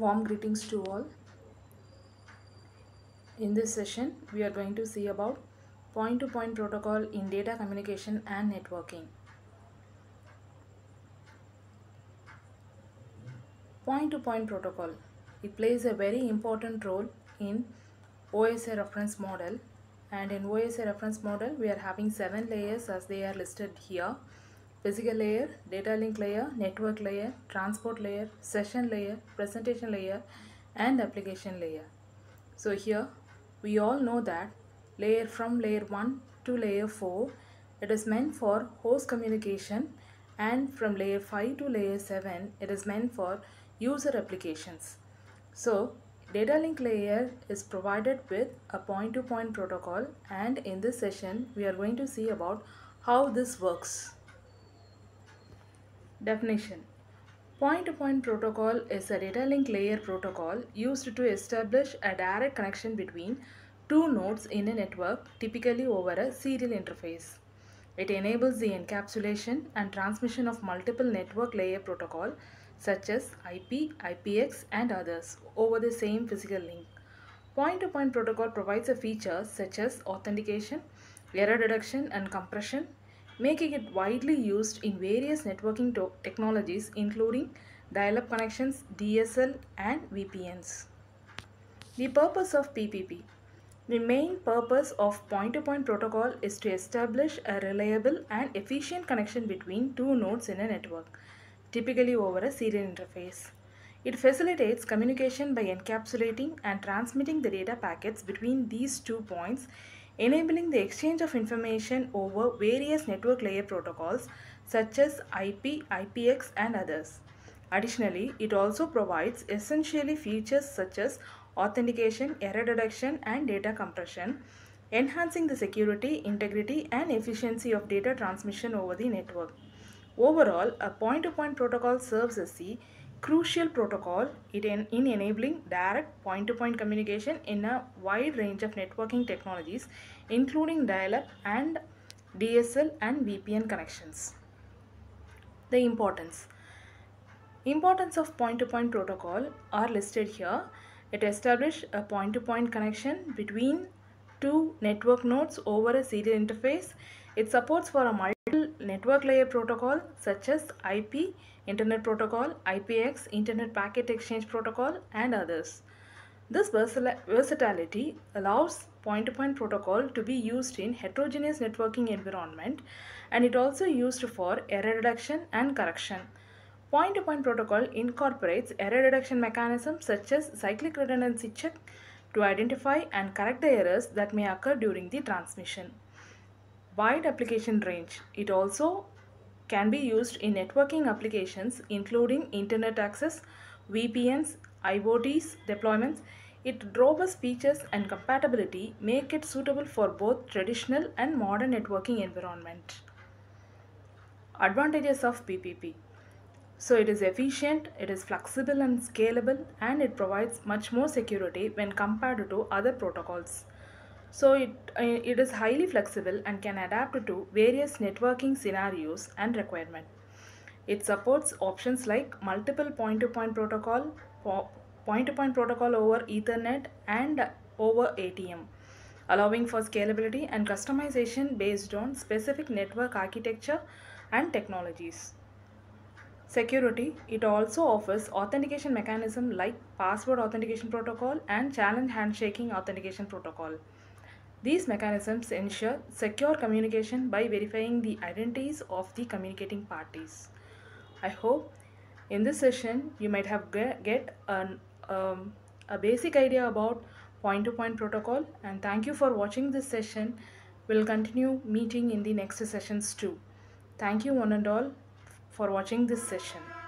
Warm greetings to all. In this session, we are going to see about point to point protocol in data communication and networking. Point to point protocol. It plays a very important role in OSI reference model and in OSI reference model we are having seven layers as they are listed here physical layer, data link layer, network layer, transport layer, session layer, presentation layer and application layer. So here we all know that layer from layer 1 to layer 4 it is meant for host communication and from layer 5 to layer 7 it is meant for user applications. So data link layer is provided with a point to point protocol and in this session we are going to see about how this works. Definition Point to point protocol is a data link layer protocol used to establish a direct connection between two nodes in a network, typically over a serial interface. It enables the encapsulation and transmission of multiple network layer protocol such as IP, IPX and others over the same physical link. Point-to-point protocol provides a feature such as authentication, error detection and compression, making it widely used in various networking technologies including dial-up connections, DSL and VPNs. The purpose of PPP The main purpose of point-to-point -point protocol is to establish a reliable and efficient connection between two nodes in a network typically over a serial interface. It facilitates communication by encapsulating and transmitting the data packets between these two points, enabling the exchange of information over various network layer protocols such as IP, IPX and others. Additionally, it also provides essentially features such as authentication, error detection and data compression, enhancing the security, integrity and efficiency of data transmission over the network. Overall, a point-to-point -point protocol serves as the crucial protocol in, in enabling direct point-to-point -point communication in a wide range of networking technologies, including dial-up and DSL and VPN connections. The importance. Importance of point-to-point -point protocol are listed here. It establishes a point-to-point -point connection between two network nodes over a serial interface. It supports for a multi network layer protocol such as IP, Internet Protocol, IPX, Internet Packet Exchange Protocol and others. This versatility allows point-to-point -point protocol to be used in heterogeneous networking environment and it also used for error reduction and correction. Point-to-point -point protocol incorporates error reduction mechanisms such as cyclic redundancy check to identify and correct the errors that may occur during the transmission wide application range. It also can be used in networking applications including internet access, VPNs, IoTs, deployments. Its robust features and compatibility make it suitable for both traditional and modern networking environment. Advantages of PPP. So it is efficient, it is flexible and scalable and it provides much more security when compared to other protocols. So it, uh, it is highly flexible and can adapt to various networking scenarios and requirement. It supports options like multiple point-to-point -point protocol, point-to-point -point protocol over Ethernet and over ATM, allowing for scalability and customization based on specific network architecture and technologies. Security, it also offers authentication mechanism like password authentication protocol and challenge handshaking authentication protocol. These mechanisms ensure secure communication by verifying the identities of the communicating parties. I hope in this session you might have get an, um, a basic idea about point-to-point -point protocol and thank you for watching this session. We'll continue meeting in the next sessions too. Thank you one and all for watching this session.